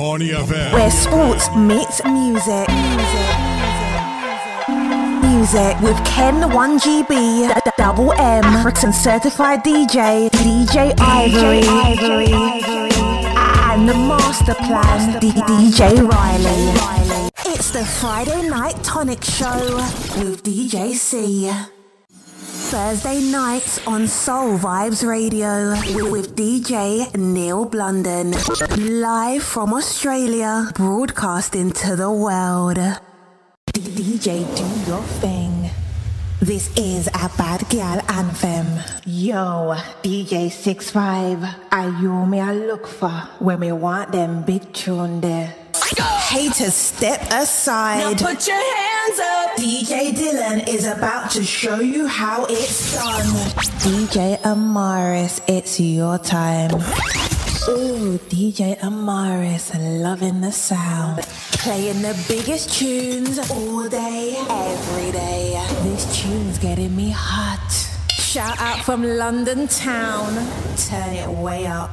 Pawnee FM. Where sports meets music. Music. Music with Ken 1GB, D- D- Double M, African certified DJ, DJ Ivory, and the master plan, DJ Riley. It's the Friday Night Tonic Show with DJ C. Thursday nights on Soul Vibes Radio with, DJ Neil Blunden. Live from Australia, broadcasting to the world. DJ, do your thing. This is a bad girl anthem. Yo, DJ 65, are you me I look for when we want them big tune there? Haters step aside. Now put your hands up. DJ Dylan is about to show you how it's done. DJ Amaris, it's your time. Ooh, DJ Amaris, loving the sound. Playing the biggest tunes all day, every day. This tune's getting me hot. Shout out from London town. Turn it way up.